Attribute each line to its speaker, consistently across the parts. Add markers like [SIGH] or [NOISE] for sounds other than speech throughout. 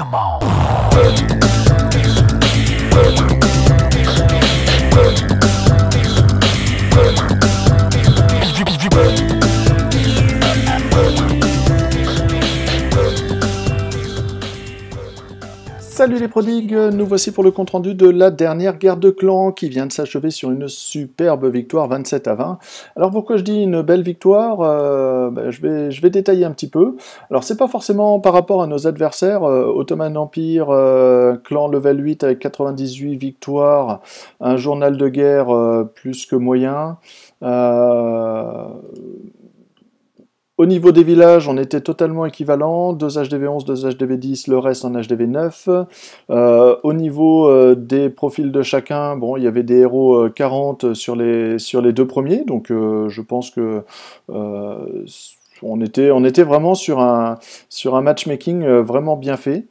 Speaker 1: Come on.
Speaker 2: Salut les prodigues, nous voici pour le compte-rendu de la dernière guerre de clans qui vient de s'achever sur une superbe victoire 27 à 20. Alors pourquoi je dis une belle victoire euh, ben, je, vais, détailler un petit peu. Alors c'est pas forcément par rapport à nos adversaires, euh, Ottoman Empire, euh, clan level 8 avec 98 victoires, un journal de guerre plus que moyen. Au niveau des villages, on était totalement équivalent, 2 HDV11, 2 HDV10, le reste en HDV9. Euh, au niveau euh, des profils de chacun, il y avait des héros euh, 40 sur les, sur les deux premiers, donc euh, je pense que euh, on, était, vraiment sur un, matchmaking euh, vraiment bien fait.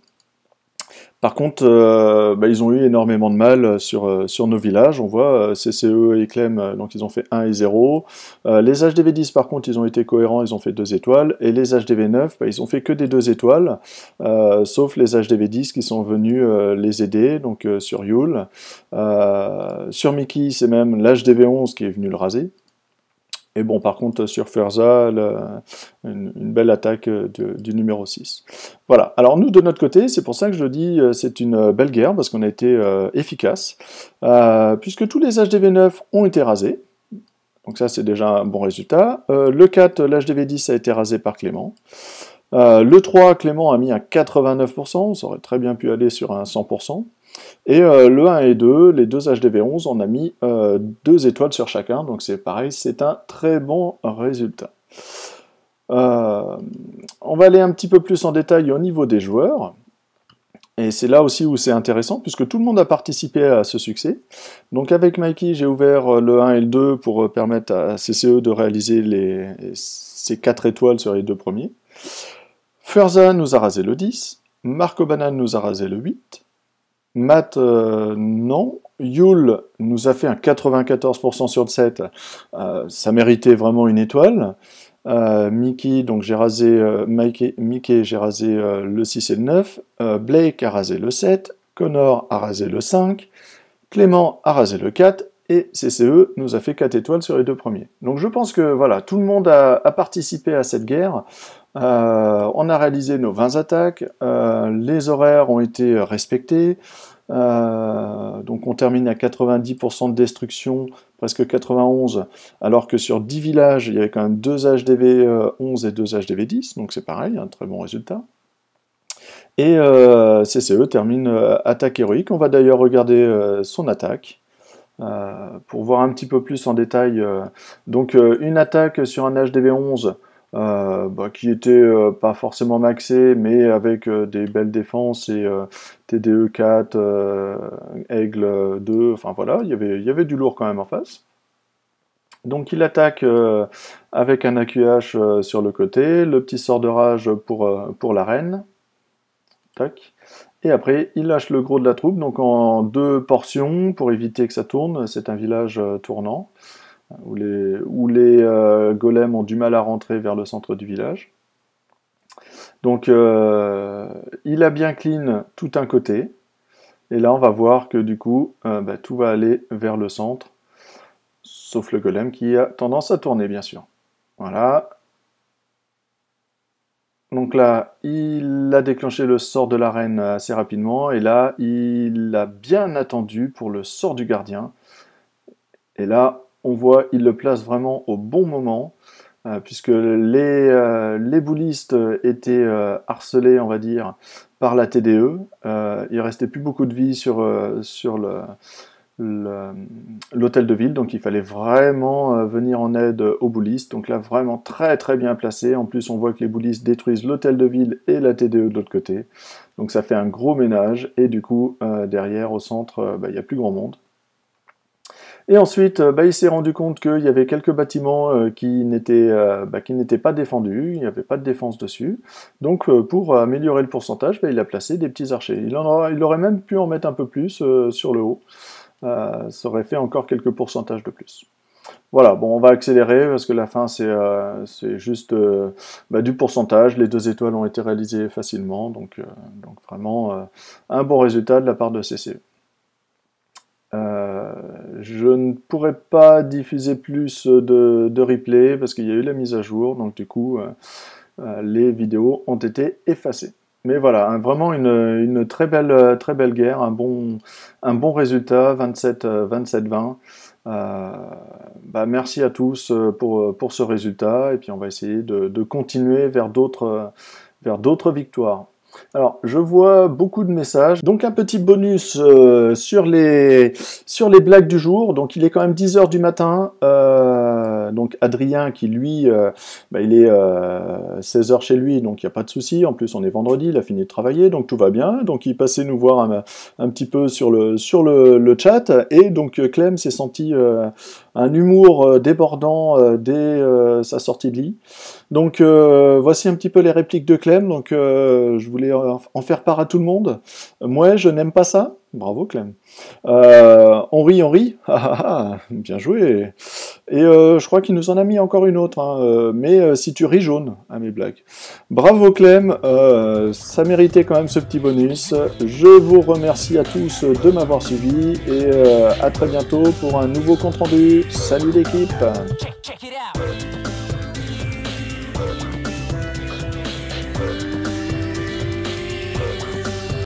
Speaker 2: Par contre, euh, bah, ils ont eu énormément de mal sur, euh, sur nos villages. On voit euh, CCE et Clem, euh, donc ils ont fait 1 et 0. Euh, les HDV10, par contre, ils ont été cohérents, ils ont fait 2 étoiles. Et les HDV9, bah, ils ont fait que des 2 étoiles, euh, sauf les HDV10 qui sont venus euh, les aider, donc euh, sur Yule. Euh, sur Mickey, c'est même l'HDV11 qui est venu le raser. Et bon, par contre, sur Furza, une, belle attaque euh, du numéro 6. Voilà. Alors nous, de notre côté, c'est pour ça que je dis euh, c'est une euh, belle guerre, parce qu'on a été efficace, puisque tous les HDV9 ont été rasés. Donc ça, c'est déjà un bon résultat. Le 4, l'HDV10 a été rasé par Clément. Le 3, Clément a mis un 89%, ça aurait très bien pu aller sur un 100%. Et euh, le 1 et 2, les deux HDV11, on a mis euh, deux étoiles sur chacun, donc c'est pareil, c'est un très bon résultat. Euh, on va aller un petit peu plus en détail au niveau des joueurs. Et c'est là aussi où c'est intéressant, puisque tout le monde a participé à ce succès. Donc avec Mikey, j'ai ouvert le 1 et le 2 pour permettre à CCE de réaliser les, ces 4 étoiles sur les deux premiers. Furza nous a rasé le 10. Marco Banane nous a rasé le 8. Matt, euh, non. Yule nous a fait un 94% sur le 7. Euh, ça méritait vraiment une étoile. Euh, Mickey, donc j'ai rasé Mickey, j'ai rasé le 6 et le 9. Euh, Blake a rasé le 7. Connor a rasé le 5. Clément a rasé le 4. Et CCE nous a fait 4 étoiles sur les deux premiers. Donc je pense que voilà, tout le monde a participé à cette guerre. Euh, on a réalisé nos 20 attaques. Euh, les horaires ont été respectés. Euh, donc on termine à 90% de destruction, presque 91, alors que sur 10 villages, il y avait quand même 2 HDV euh, 11 et 2 HDV 10, donc c'est pareil, un très bon résultat. Et CCE termine attaque héroïque. On va d'ailleurs regarder son attaque. pour voir un petit peu plus en détail. donc une attaque sur un HDV 11 euh, bah, qui était euh, pas forcément maxé, mais avec euh, des belles défenses et TDE 4, euh, Aigle 2, enfin voilà, il y avait- du lourd quand même en face. Donc il attaque avec un AQH sur le côté, le petit sort de rage pour, pour la reine. Tac. Et après, il lâche le gros de la troupe, donc en deux portions pour éviter que ça tourne. C'est un village tournant où les, euh, golems ont du mal à rentrer vers le centre du village. Donc euh, il a bien clean tout un côté. Et là, on va voir que du coup, euh, bah, tout va aller vers le centre, sauf le golem qui a tendance à tourner, bien sûr. Voilà. Donc là, il a déclenché le sort de la reine assez rapidement, et là, il a bien attendu pour le sort du gardien. Et là, on voit, il le place vraiment au bon moment, euh, puisque les, euh, les boulistes étaient euh, harcelés, on va dire, par la TDE. Il restait plus beaucoup de vie sur, l'hôtel de ville, donc il fallait vraiment venir en aide aux boulistes. Donc là, vraiment très très bien placé. En plus, on voit que les boulistes détruisent l'hôtel de ville et la TDE de l'autre côté. Donc ça fait un gros ménage. Et du coup, derrière, au centre, bah, il n'y a plus grand monde. Et ensuite, euh, bah, il s'est rendu compte qu'il y avait quelques bâtiments euh, qui n'étaient euh, bah, qui n'étaient pas défendus, il n'y avait pas de défense dessus. Donc, pour améliorer le pourcentage, bah, il a placé des petits archers. Il, aurait même pu en mettre un peu plus sur le haut. Ça aurait fait encore quelques pourcentages de plus. Voilà, bon, on va accélérer parce que la fin, c'est juste du pourcentage. Les deux étoiles ont été réalisées facilement, donc, donc vraiment un bon résultat de la part de CC. je ne pourrais pas diffuser plus de, replay parce qu'il y a eu la mise à jour, donc du coup, les vidéos ont été effacées. Mais voilà, vraiment une, très, belle, très belle guerre, un bon, un bon résultat, 27-20. Euh, bah, merci à tous euh, pour, pour ce résultat et puis on va essayer de, de continuer vers d'autres victoires. Alors, je vois beaucoup de messages. Donc, un petit bonus euh, sur, les, sur les blagues du jour. Donc, il est quand même 10h du matin. Euh, donc, Adrien, qui lui, euh, bah, il est 16h chez lui, donc il n'y a pas de souci. En plus, on est vendredi, il a fini de travailler, donc tout va bien. Donc, il passait nous voir un, petit peu sur le, sur le, le chat. Et donc, Clem s'est senti un humour débordant dès sa sortie de lit. Donc, voici un petit peu les répliques de Clem. Donc, je voulais en faire part à tout le monde. Moi, je n'aime pas ça. Bravo, Clem. Euh, on rit, on rit. [LAUGHS] Ah, ah, ah, bien joué. Et euh, je crois qu'il nous en a mis encore une autre. Hein. Euh, mais si tu ris jaune à mes blagues. Bravo, Clem. ça méritait quand même ce petit bonus. Je vous remercie à tous de m'avoir suivi. Et à très bientôt pour un nouveau compte rendu. Salut l'équipe.